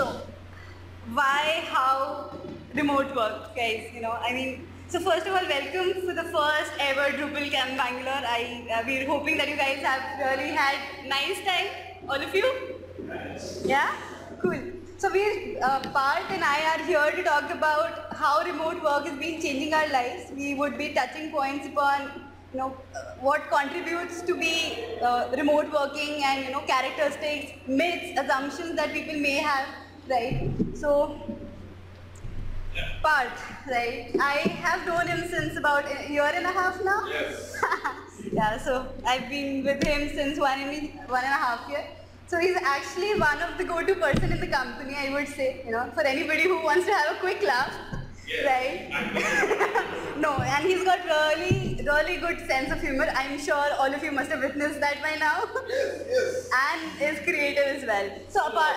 So, why, how remote work, guys? You know, I mean, so first of all, welcome to the first ever Drupal Camp Bangalore. I uh, we're hoping that you guys have really had nice time, all of you. Yeah, cool. So we, uh, Parth and I are here to talk about how remote work has been changing our lives. We would be touching points upon you know, what contributes to be uh, remote working and, you know, characteristics, myths, assumptions that people may have, right? So, Parth, right? I have known him since about a year and a half now. Yes. yeah, so I've been with him since one and, one and a half year. So he's actually one of the go-to person in the company, I would say, you know, for anybody who wants to have a quick laugh. Yes. Right? no, and he's got really, really good sense of humor. I'm sure all of you must have witnessed that by now. Yes, yes. and is creative as well. So apart,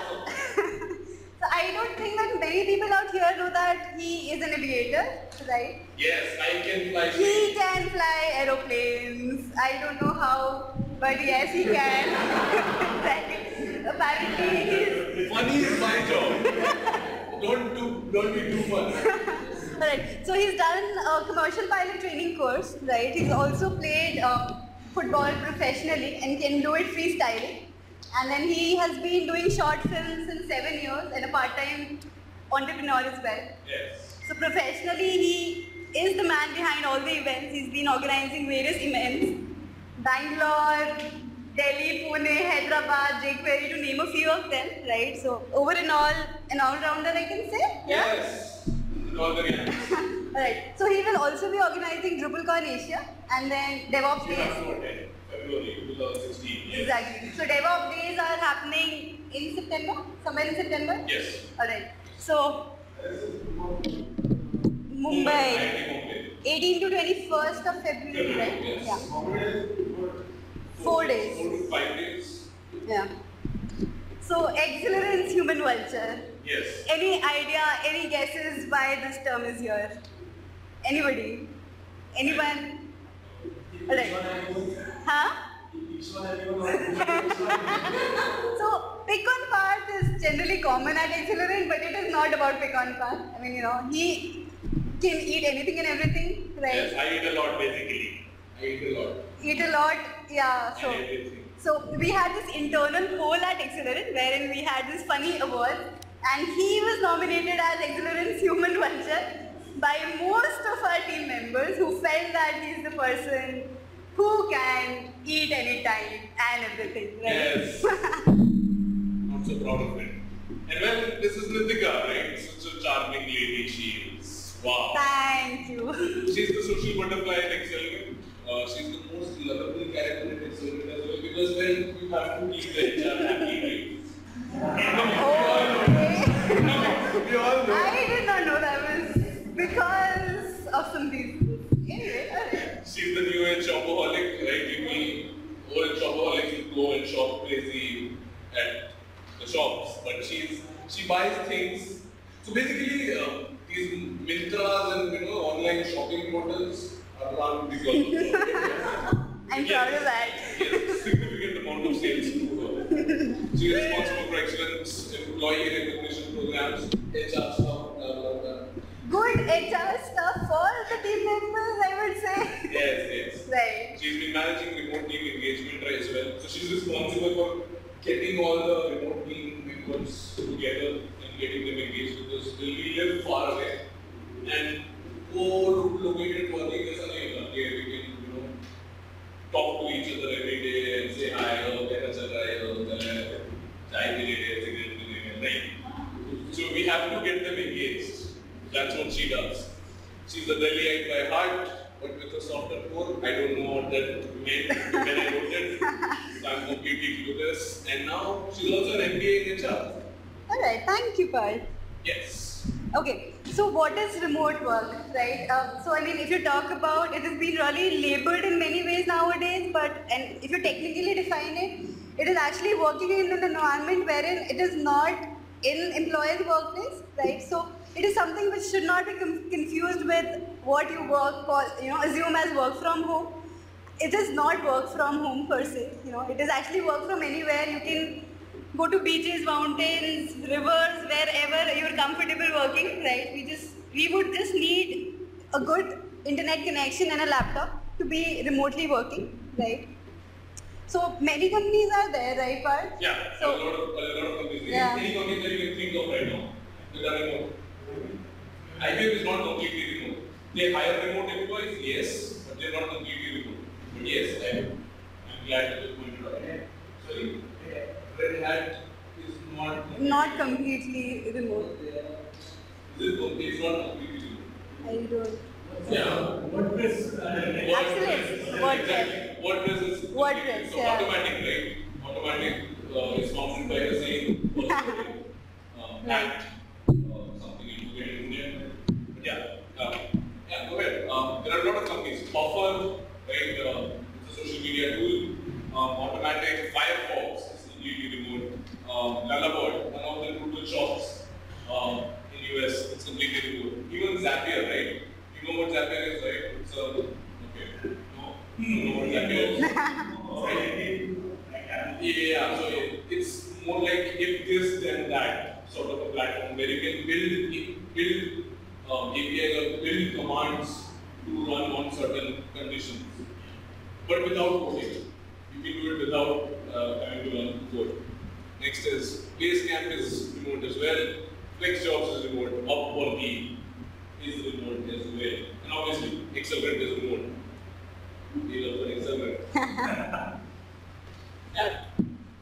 I don't think that many people out here know that he is an aviator, right? Yes, I can fly. He can fly aeroplanes. I don't know how, but yes, he can. Apparently, he's Funny is my job. don't do, don't be too fun. Right. So he's done a commercial pilot training course, right? He's also played uh, football professionally and can do it freestyling. And then he has been doing short films in seven years and a part-time entrepreneur as well. Yes. So professionally, he is the man behind all the events. He's been organizing various events. Bangalore, Delhi, Pune, Hyderabad, jQuery, to name a few of them, right? So over and all, an all-rounder, I can say. Yes. All. Alright, so he will also be organizing DrupalCon Asia and then DevOps Days. February 2016. Yes. Exactly. So DevOps Days are happening in September, somewhere in September. Yes. Alright. So Mumbai, 18 to 21st of February, right? Yes. Yeah. Four days. Four to five days. Yeah. So Axelerant's human vulture. Yes. Any idea, any guesses why this term is here? Anybody? Anyone? Alright. Huh? so pick on Parth is generally common at Axelerant, but it is not about pick on Parth. I mean, you know, he can eat anything and everything, right? Yes, I eat a lot basically. I eat a lot. Eat a lot, yeah. So, so we had this internal poll at Axelerant wherein we had this funny award, and he was nominated as Axelerant's human vulture by most of our team members who felt that he's the person who can eat anytime and everything, right? Yes. Not so proud of it. And well, this is Nitika, right? Such a charming lady she is. Wow. Thank you. She's the social butterfly in Axelerant. Uh, she's the most lovable character in Axelerant as well because well, you have to keep the HR happy, right? On, Okay. we all know. We all know. I did not know that because of some reasons. Anyway, alright. She's the new age shopaholic, right? You mean old shopaholics will go and shop crazy at the shops, but she's she buys things. So basically, uh, these Myntras and you know online shopping portals are run because. I'm proud of that. Yes, significant amount of sales to her. She is responsible for excellence, employee recognition programs, HR stuff good HR stuff for the team members, I would say. Yes, yes. Right. She's been managing remote team engagement as well. So she's responsible for getting all the remote team members together and getting them engaged because they live far away. And poor located working is unable to she does she's a Delhiite by heart but with a softer core I don't know what that meant when I wrote it so I'm completely clueless and now she's also an MBA in HR Alright, thank you, Parth. yes Okay, so what is remote work, right? Uh, so I mean, if you talk about, it has been really labeled in many ways nowadays, but and if you technically define it, it is actually working in an environment wherein it is not in employer's workplace, right? So it is something which should not be com- confused with what you work, call, you know, assume as work from home. It is not work from home per se, you know, it is actually work from anywhere. You can go to beaches, mountains, rivers, wherever you're comfortable working, right? We just we would just need a good internet connection and a laptop to be remotely working, right? So many companies are there, right, Parth? Yeah, So a lot of, a lot of companies. Yeah. Any company that you can think of right now, that are remote. IBM is not completely remote. They hire remote employees, yes, but they're not completely remote. But yes, I, I'm glad that you pointed out. Sorry, Red Hat is not. not completely remote. This company is not completely remote. I don't. Yeah. WordPress. uh, Absolutely. WordPress. Exactly. WordPress is WordPress, so yeah. Automattic, right? Automattic uh, is founded by the same person. uh, Right. Act, uh, something you get in India. But yeah, uh, yeah, go ahead. Um, there are a lot of companies. Offer, right? Uh, it's a social media tool. Um, automatic Firefox is completely remote. Um, Lullabot, one of the Drupal shops um, in US, it's completely remote. Even Zapier, right? You know what Zapier is, right? It's a okay. No, you know what Zapier is. Yeah, so it's more like if this then that sort of a platform where you can build build um, APIs or build commands to run on certain conditions, but without coding. You can do it without uh, having to run code. Next is Basecamp is remote as well. FlexJobs is remote. Upworthy is remote as well. And obviously, Axelerant is remote. We love for Axelerant. yeah.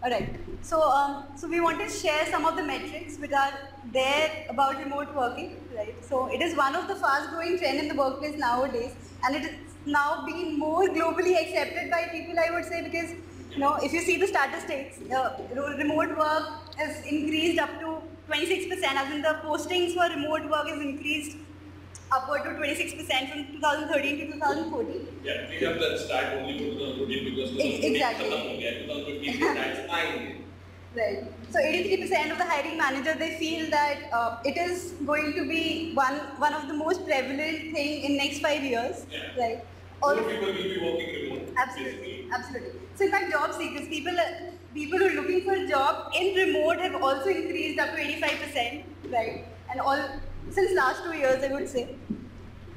All right. So, um, so we want to share some of the metrics which are there about remote working, right? So it is one of the fast growing trend in the workplace nowadays and it is now being more globally accepted by people I would say because you know if you see the statistics, remote work has increased up to 26% as in the postings for remote work is increased upward to 26% from 2013 to 2014. Yeah, we have that stat only for 2014 because 2014 exactly. 2015 that's fine. Right. So 83% of the hiring manager they feel that uh, it is going to be one one of the most prevalent thing in next five years. Yeah. Right. More All- people will be working remote. Absolutely, basically. absolutely. So in fact, job seekers, people, people who are looking for a job in remote have also increased up to 85%, right? And all since last two years, I would say.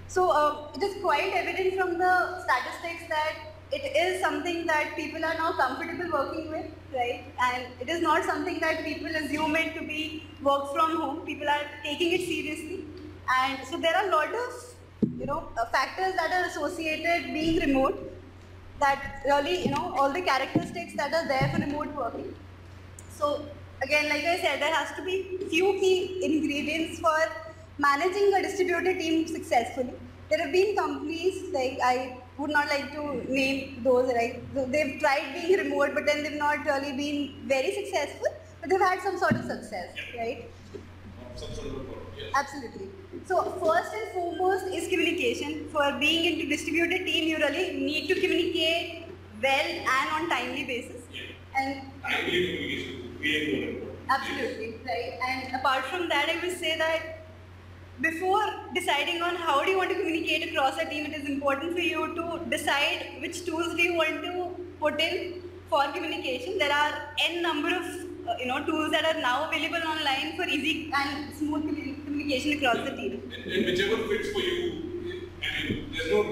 So uh, it is quite evident from the statistics that it is something that people are now comfortable working with, right? And it is not something that people assume it to be work from home. People are taking it seriously, and so there are a lot of you know uh, factors that are associated being remote that really you know all the characteristics that are there for remote working. So again, like I said, there has to be few key ingredients for managing a distributed team successfully. There have been companies like I would not like to name those, right? So they've tried being remote, but then they've not really been very successful, but they've had some sort of success, right? Um, Some sort of product, yes. Absolutely. So first and foremost is communication. For being into distributed team, you really need to communicate well and on timely basis. Yeah. And Timely communication is more important. Absolutely, right. And apart from that, I would say that before deciding on how do you want to communicate across a team, it is important for you to decide which tools do you want to put in for communication. There are n number of uh, you know tools that are now available online for easy and smooth communication across the team. And, and whichever fits for you, I mean, there's no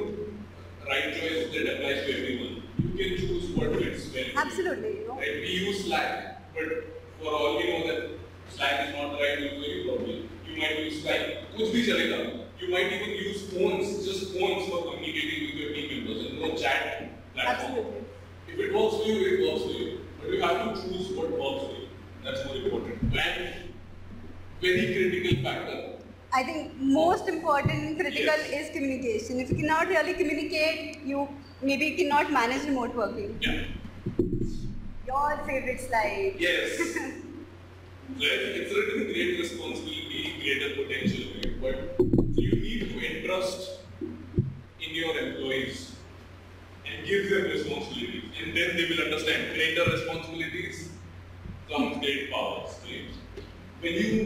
right choice that applies to everyone. You can choose what fits well. Absolutely, you know. Right? We use Slack, but for all we know that Slack is not the right tool for you probably You might use Slack. कुछ भी चलेगा. You might even use phones, just phones for communicating with your team members and no chat platform. Absolutely. If it works for you, it works for you. But you have to choose what works for you. That's more important. And very critical factor. I think most important and critical Yes. is communication. If you cannot really communicate, you maybe cannot manage remote working. Yeah. Your favorite slide. Yes. Right? It's a great responsibility, greater potential? But you need to entrust in your employees and give them responsibilities. And then they will understand greater responsibilities comes great powers, right? When you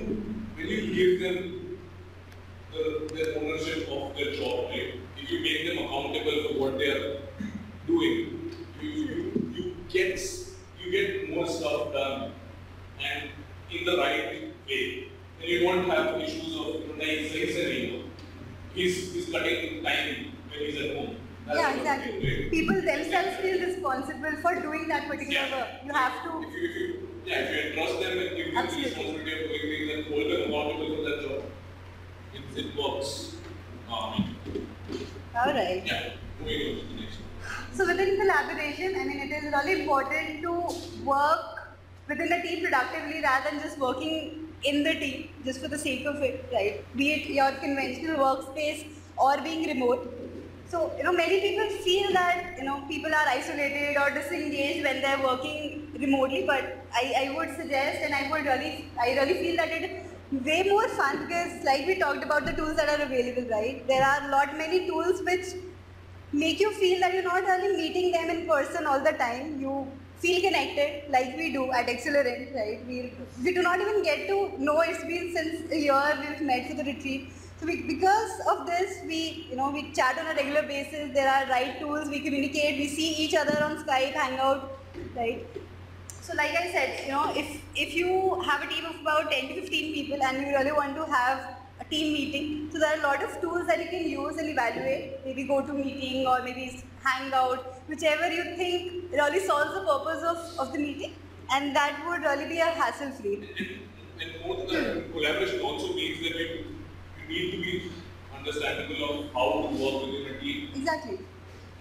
when you give them the, the ownership of their job, right? If you make them accountable for what they are doing, you, you, you get you get more stuff done the right way, then you don't have issues of you know. He's, he's cutting time when he's at home. That's yeah, exactly. People themselves feel responsible for doing that particular yeah. work. You have to. If you, if you, yeah, if you trust them and give them Absolutely. the responsibility of doing things and hold them accountable for that job, it, it works. Ah, um, Alright. Yeah, moving on to the next one. So within collaboration, I mean, it is really important to work within the team productively rather than just working in the team just for the sake of it, right? Be it your conventional workspace or being remote. So, you know, many people feel that, you know, people are isolated or disengaged when they're working remotely, but I, I would suggest and I would really, I really feel that it is way more fun because like we talked about the tools that are available, right? There are a lot many tools which make you feel that you're not really meeting them in person all the time. You feel connected like we do at Axelerant, right? We, we do not even get to know it's been since a year we've met for the retreat. So we, because of this, we you know we chat on a regular basis. There are right tools. We communicate. We see each other on Skype, Hangout, right? So like I said, you know, if if you have a team of about 10 to 15 people and you really want to have a team meeting, so there are a lot of tools that you can use and evaluate. Maybe go to meeting or maybe hangout, whichever you think really solves the purpose of, of the meeting and that would really be a hassle free. And both the collaboration also means that you need to be understandable of how to work within a team. Exactly.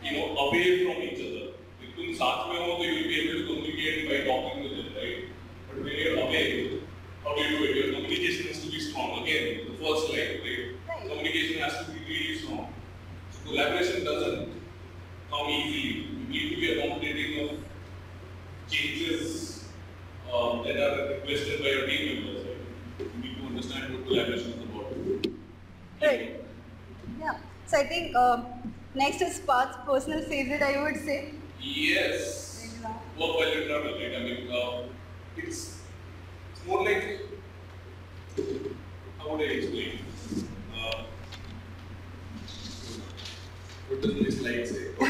You know, away from each other. If you are with you will be able to communicate by talking with them, right? But when you're away, how do you do it? Your communication has to be strong. Again, the first line, right? right. Communication has to be really strong. So collaboration think um, next is Parth's personal favorite, I would say. Yes. Exactly. Work while you travel, right? I mean, uh, it's, it's more like, how would I explain? Uh, what does my slide say?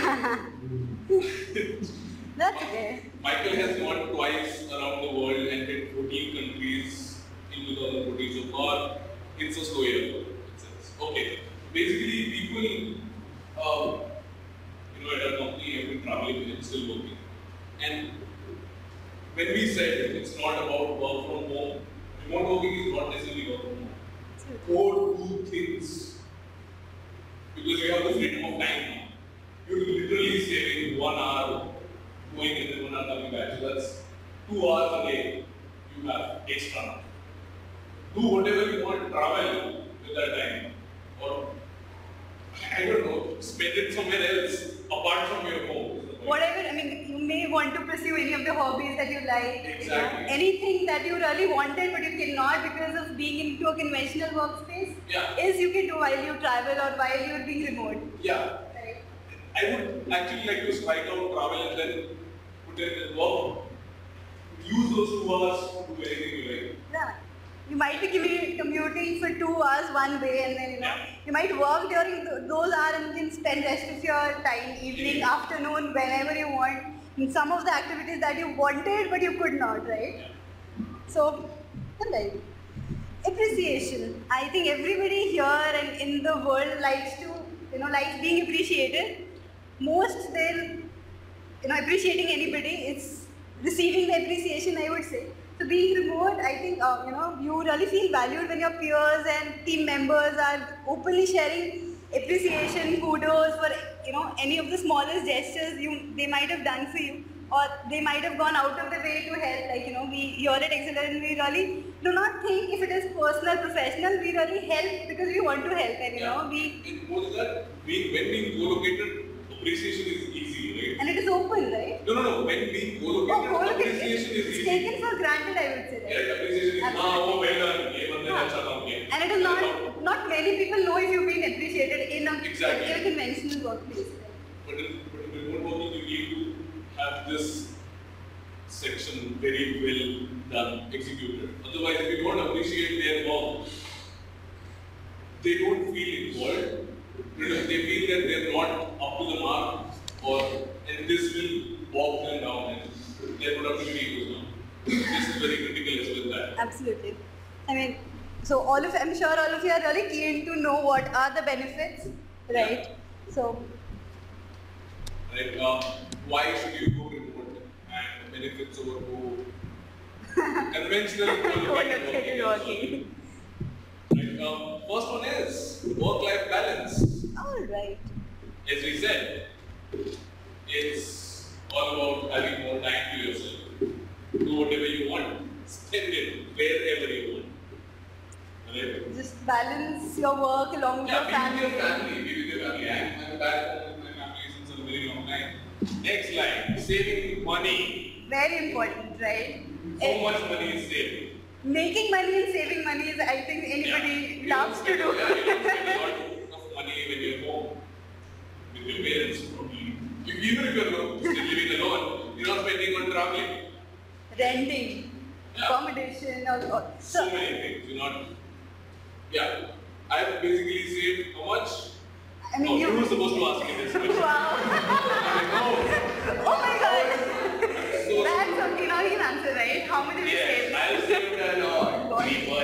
That's okay. Michael has gone twice around the world and hit 14 countries in 2014 so far. It's a slow year. Okay. Basically, people, uh, you know, at our company have been traveling and still working. And when we said it's not about work from home, remote working is not necessarily work from home. Or do things because you have the freedom of time now. You're literally saving one hour going and then one hour coming back. So that's two hours a day you have extra. Do whatever you want, travel with that time. Or I don't know, spend it somewhere else apart from your home. is the point. Whatever, I mean, you may want to pursue any of the hobbies that you like. you know, Exactly. anything that you really wanted but you cannot because of being into a conventional workspace Yeah. is you can do while you travel or while you're being remote. Yeah. Right? I would actually like to strike out travel and then put in the work. Use those two hours to do anything you like. Yeah. You might be commu- commuting for two hours one way and then you know you might work during th- those hours and you can spend rest of your time, evening, afternoon, whenever you want. in some of the activities that you wanted but you could not, right? So, right. Appreciation. I think everybody here and in the world likes to, you know, likes being appreciated. Most then, you know, appreciating anybody, it's receiving the appreciation, I would say. So being remote, I think, uh, you know, you really feel valued when your peers and team members are openly sharing appreciation, kudos for, you know, any of the smallest gestures you they might have done for you or they might have gone out of the way to help. Like, you know, we here at Axelerant, and we really do not think if it is personal, professional, we really help because we want to help and, you know, we, And more than that, we, when being co-located, appreciation is? And it is open, right? No, no, no. When we co-located, oh, appreciation is easy. Taken for granted, I would say. Right? Yeah, appreciation is ah, oh, well done. And it is not not many people know if you've been appreciated in a exactly. in conventional workplace. But but in remote working, you need to have this section very well done, executed. Otherwise, if you don't appreciate their work, they don't feel involved. They feel that they're not up to the mark or and this will walk them down and their productivity goes down. This is very critical as well. That Absolutely. I mean, so all of I'm sure all of you are really keen to know what are the benefits, right? So, Right? Um, why should you go remote and benefits over go conventional co-located working. Right? Um, first one is work-life balance. All right. As we said, it's all about having more time to yourself. Do whatever you want. Spend it wherever you want. Right? Just balance your work along with your Yeah, be with family. your family. Be with your family. I'm, back home with my family since a very long time. Next line, saving money. Very important, right? So Eh, much money is saved. Making money and saving money is, I think, anybody Yeah. loves to do. Yeah, you don't spend a lot of money when you're home with your parents, probably. You- Even if you're still living alone, you're not spending on traveling. Renting, Yeah. accommodation, or, or So many things. You're not. Yeah. I've basically saved how much? I mean, no, you. you were supposed to ask me this question. Wow. Like, no. Oh my god. So- That's okay. Now you can answer, right? How much have you Yes, saved? I've saved a lot. People.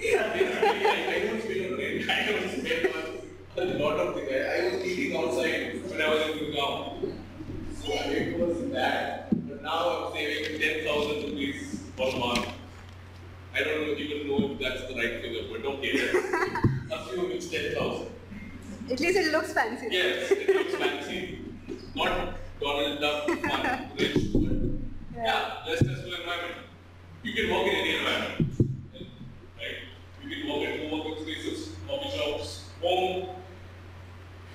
Basically, I, I don't spend on rent. I don't spend on a lot of things. I, I was eating outside when I was in Gurgaon. It was that. But now I'm saving 10,000 rupees per month. I don't even know if that's the right figure, but okay. Assume it's 10,000. At least it looks fancy. Yes, it looks fancy. Not Donald Duck fun, rich, but yeah, less stressful environment. You can work in any environment, right? You can work at co-working spaces, coffee shops, home,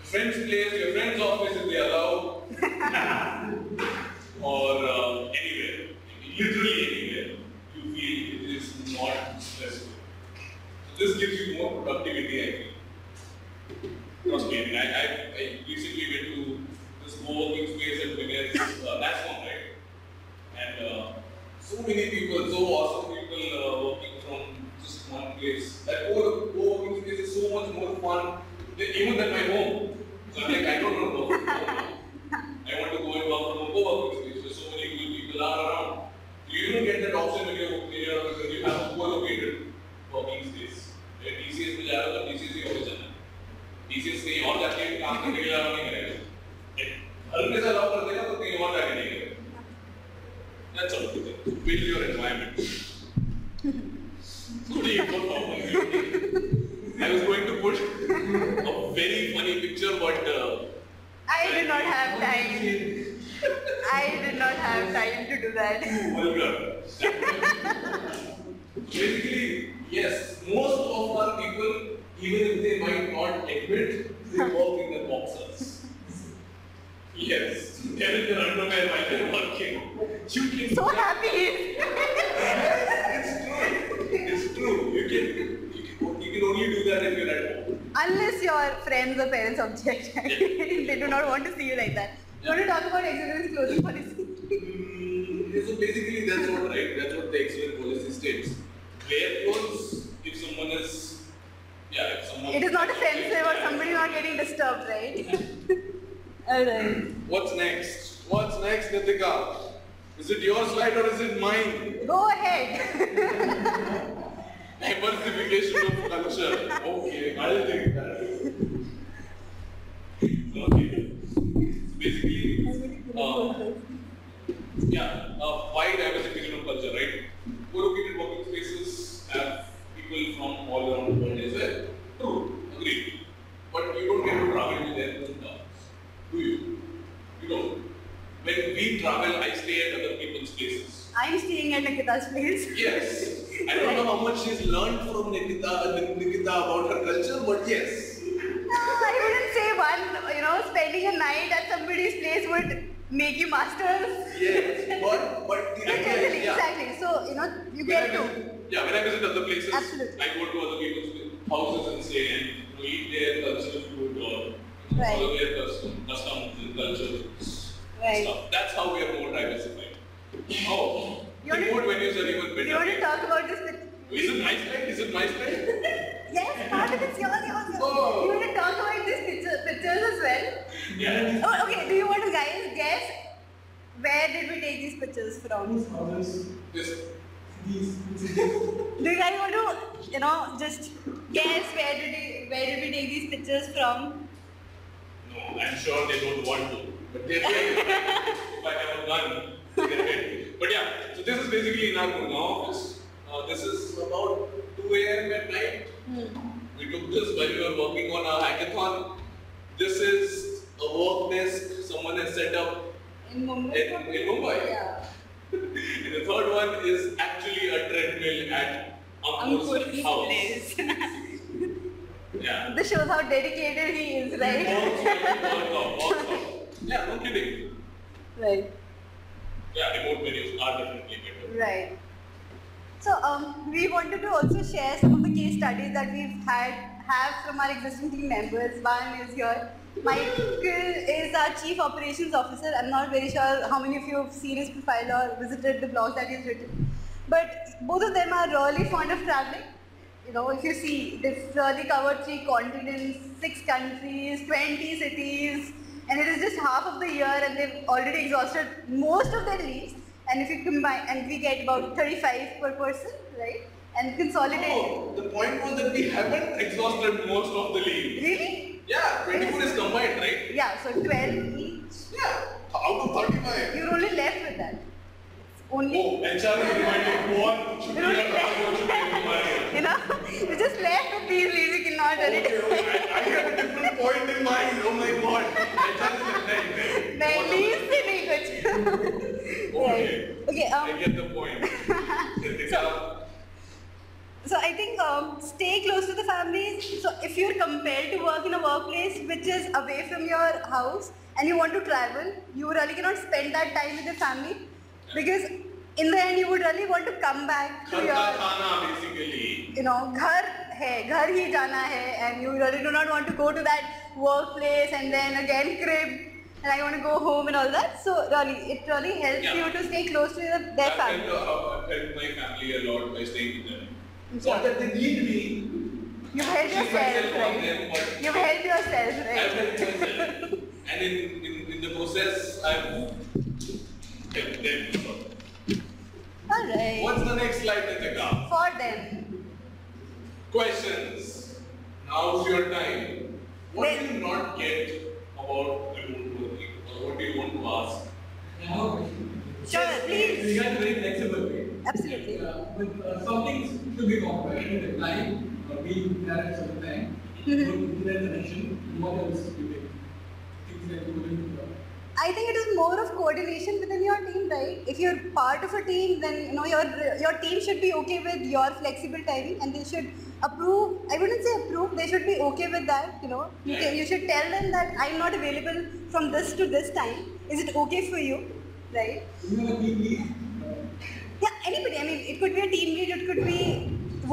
friend's place, your friend's office if they allow, or uh, anywhere, literally anywhere. You feel it is not stressful. So this gives you more productivity, I think. Yes, most of our people, even if they might not admit, they work in the boxers. Yes, they're in their underwear while they're working. You can So happy. It's true. It's true. You can, you can, you can only do that if you're at home. Unless your friends or parents object. they do not want to see you like that. You want to talk about exhibits clothing policy? Mm, so basically, that's what right. That's what the Axelerant policy states. Wear clothes if someone is, yeah, if someone. It is not offensive or somebody not getting disturbed, right? Alright. What's next? What's next, Nitika? Is it your slide or is it mine? Go ahead. Diversification of culture. Okay, I'll take that. Okay. Basically, uh, yeah, uh, why diversification of culture, right? Co-located working spaces have people from all around the world as well. True, agreed. But you don't get to travel with them sometimes, do you? You don't. When we travel, I stay at other people's places. I'm staying at Nikita's place. Yes. I don't know how much she's learned from Nikita, Nikita about her culture, but yes. No, I wouldn't say one, you know, spending a night at somebody's place would make you masters. Yes. But but the idea generally, is, yeah. exactly. So, you know, you When I get to. visit, yeah, when I visit other places, Absolutely. I go to other people's houses and stay and you know, eat their cultural food or Right. follow their custom, customs and cultures Right. stuff. That's how we are more diversified. Oh, You the want to- food menus are even better. you want to talk about this with Is it my slide? Is it my slide? Yes, part of it's yours, yours, yours. Oh. You want to talk about these picture, pictures as well? Yeah. Oh, okay. Do you want to guys guess where did we take these pictures from? This. Do you guys want to, you know, just guess where did we, where did we take these pictures from? No. I'm sure they don't want to, but they're ready. if I have a gun, they're. But yeah, so this is basically in our Gurgaon office. Uh, this is about 2 a.m. at night. We took this while we were working on our hackathon. This is a work desk someone has set up In Mumbai. in, in Mumbai. Yeah. The third one is actually a treadmill at Ankur's house. Yeah. this shows how dedicated he is, right? Works out, works out, works. Yeah, no kidding. right. Yeah, remote menus are definitely better. Right. So um, we wanted to also share some of the case studies that we've had have from our existing team members. One is here. Michael is our chief operations officer. I'm not very sure how many of you have seen his profile or visited the blog that he's written. But both of them are really fond of traveling. You know, if you see, they've really covered three continents, six countries, 20 cities, and it is just half of the year and they've already exhausted most of their leaves. And if you combine, and we get about 35 per person, right? And consolidate. Oh, the point was that we haven't exhausted most of the leave. Really? Yeah, 24 is combined, right? Yeah, so 12 each. Yeah, out of 35. You're only left with that. Only, Oh, HR is reminding one should be You're only a transport should be a reminder. you know, you're just left with these leaves you cannot Okay, really okay, I, I have a different point in mind. Oh my god. HR is like, "Nahi, nahi." नहीं What leaves से नहीं कुछ Okay. okay um, I get the point. Ritika, so I think um, stay close to the families. So if you're compelled to work in a workplace which is away from your house and you want to travel, you really cannot spend that time with your family because in the end you would really want to come back to your basically. you know ghar hai ghar hi jana hai and you really do not want to go to that workplace and then again crib and I want to go home and all that. So really, it really helps yeah. you to stay close to the, their I've family. Helped my family a lot by staying with them. Yeah. Not that they need me. You've helped Keep yourself, from right? them, but You've helped yourself, I've right? helped myself. And in, in, in the process, I've helped them. Alright. What's the next slide, Nitika? For them. Questions. Now's your time. What do you not get about remote working? Or what do you want to ask? Sure, please. We are very flexible. right? Absolutely. Uh, With uh, some to be compared with time, uh, being there at some time, internet connection, what else you take? Things that you wouldn't. I think it is more of coordination within your team, right? If you're part of a team, then you know your your team should be okay with your flexible timing, and they should approve. I wouldn't say approve; they should be okay with that. You know, you can you should tell them that I'm not available from this to this time. Is it okay for you, right? You know, team lead, Yeah, anybody. I mean, it could be a team lead, it could be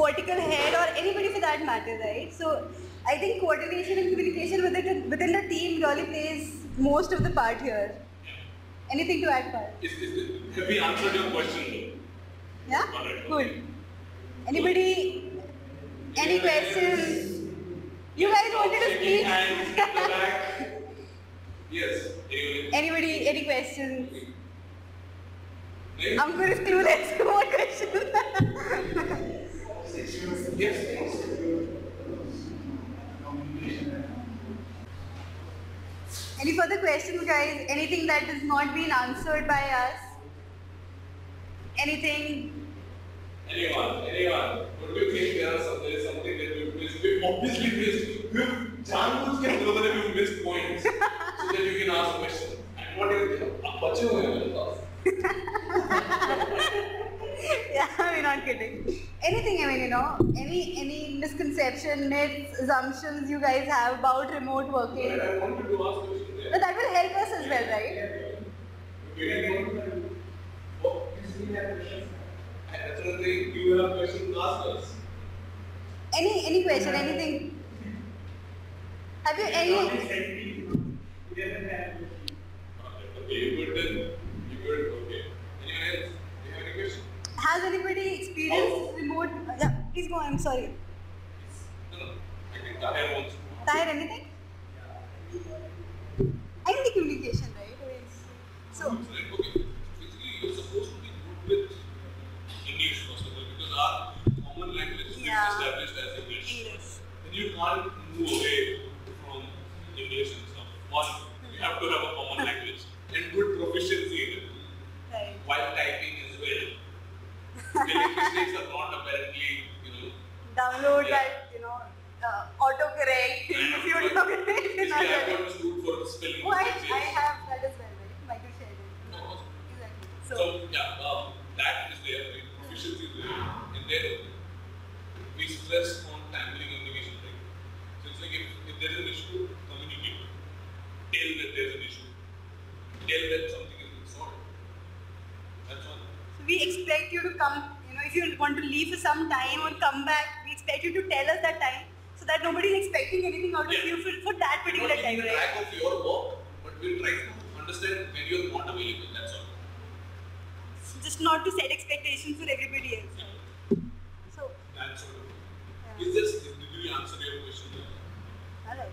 vertical head, or anybody for that matter, right? So, I think coordination and communication within within the team really plays most of the part here. Anything to add? Is, is, have we answered your question though? Yeah. Cool. Anybody? Any questions? You guys wanted to speak? hands in the back. Yes. Anybody? Any questions? Right? I'm going to clueless. What questions? Yes. Any further questions, guys? Anything that has not been answered by us? Anything? Anyone? Anyone? What do you think there are some, there is something that we've missed? We've obviously missed. We've जानबूझ के लोगों ने we've missed points so that you can ask questions. And what do you think? आप बचे हुए हैं मेरे पास. Yeah, we're not kidding. Anything, I mean, you know, any any misconception, myths, assumptions you guys have about remote working. Right? I wanted to ask. But that will help us as well, right? We didn't want to. That's another thing. You have questions to ask us. Any any question, anything? Have you any? Okay, you good then? You good? Okay. Anyone else? Do you have any questions? Has anybody experienced remote? Yeah, please go. I'm sorry. No, no. Tahir wants to. Tahir, anything? and then we stress on timely communication. Right? So it's like if, if there is an issue, communicate. Tell that there's an issue. Tell that something is not solved. That's all. So we expect you to come, you know, if you want to leave for some time or come back, we expect you to tell us that time so that nobody is expecting anything out of yeah. you for, for that particular time. We're not of your work, but we'll try to understand when you're not available, that's all. Just not to set expectations for everybody else. Yeah. Is this did we answer your question? Hello.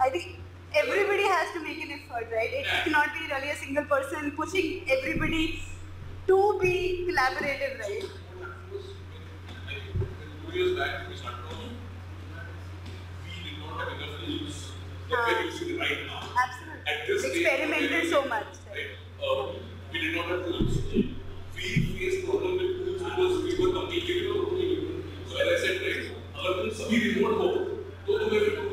I think everybody has to make an effort, right? It yeah. cannot be really a single person pushing everybody to be collaborative, right? Two years back, we started we did not have enough tools we're using right now. Absolutely. At this Experimented so much. Uh, we did not have tools. We faced problem with tools because we were completely without So as I said, right, अगर तुम सभी remote हो, तो तुम्हें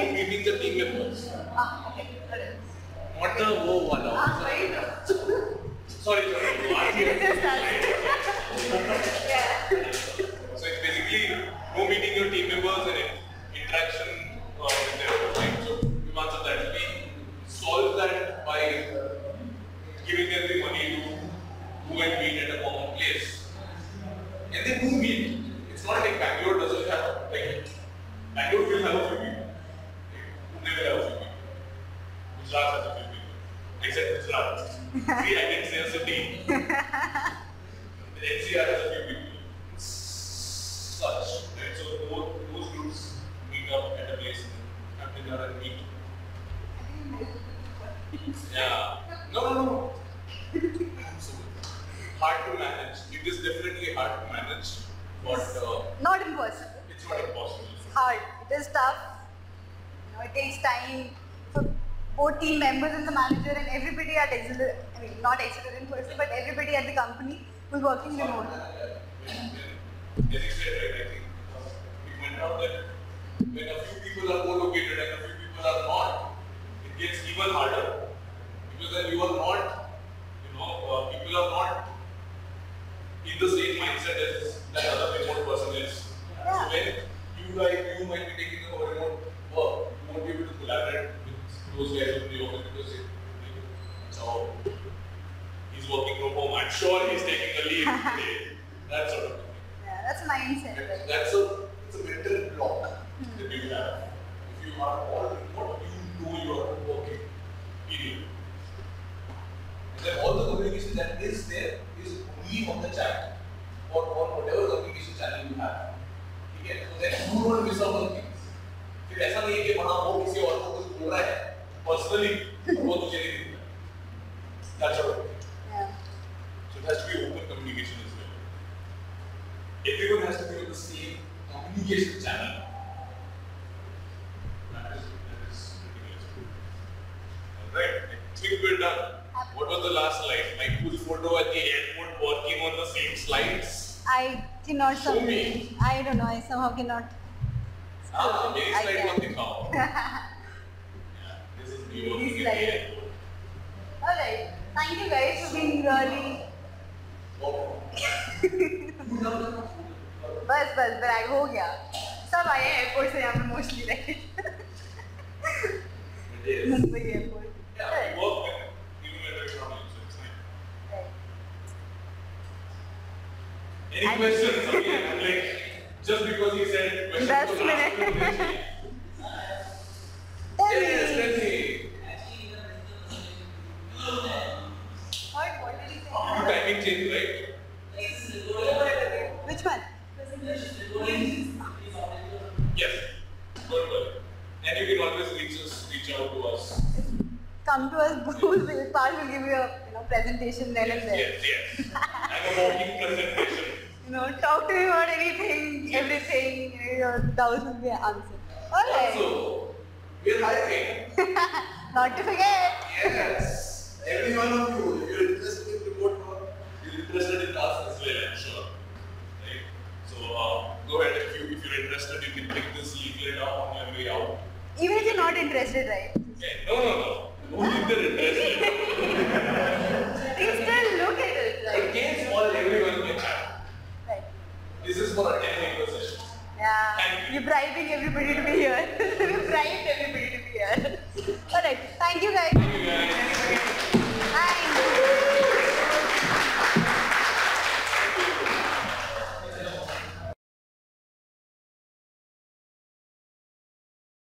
I'm giving the team members. Not the वो वाला. Sorry, sorry. Manager and everybody at Exeter. I mean, not Exeter in person, but everybody at the company who's working remote. When, a few people are co-located and a few people are not, it gets even harder because then you are not, you know, uh, people are not in the same mindset as that other remote person is. So when you like you might be taking a remote work, you won't be able to collaborate with those guys in the office because so he's working from home. I'm sure he's taking a leave today. That sort of thing. Yeah, that's a mindset. Right? That's a it's a mental block that you have. If you are all remote, you know you are working. Period. And then all the communication that is there is only on the chat or on whatever communication channel you have. ठीक है? So then you don't miss out on things. फिर ऐसा नहीं है कि वहाँ वो किसी और को कुछ बोल रहा है personally वो तुझे नहीं दिख रहा है. that's all right. Yeah. So it has to be open communication as well. Everyone has to be on the same communication channel. That is, that is Alright, I think we're done. What was the last slide? My cool photo at the airport working on the same slides? I cannot Show. Me. I don't know, I somehow cannot. Ah, maybe slide I can. yeah, this is me working at the airport. Alright. Thank you guys for being really. Oh, बस बस Bragg हो गया सब आए airport से यहाँ पे mostly रहे it is. Mumbai airport Yeah, we work with even electronics, so it's fine. Any And- questions? Again, I'm like, just because he said questions Last was asked minute. to Rishi. Tell Yes, me. Come to us, Bhul will will give you a you know presentation then and Yes, there. yes, yes. I'm a walking presentation. You know, talk to me about anything, everything, you know, your doubts will be answered. Alright. Also, we're hiring. Not to forget. Yes. Every one of you, if you're interested in remote work, you're interested in us as well, I'm sure. Right? So uh, go ahead if you if you're interested, you can pick this leaflet up on your way out. Even if you're not interested, right? Okay. No, no, no. Bribing everybody to be here. we bribed everybody to be here. Alright, thank you guys.